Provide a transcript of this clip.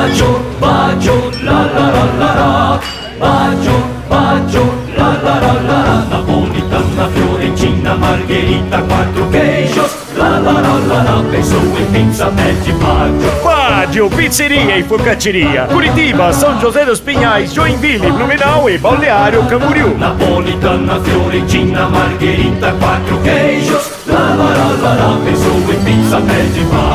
Baggio, baggio, la la la la la Baggio, baggio, la la la la la Napolitana, fiorentina, margherita, quatro queijos La la la la la, pensou em pizza pé de baggio pizzeria e focacceria. Curitiba, São José dos Pinhais, Joinville, Blumenau e Balneário Camboriú. Napolitana, fiorentina, margherita, quatro queijos La la la la la, pensou em pizza pé de baggio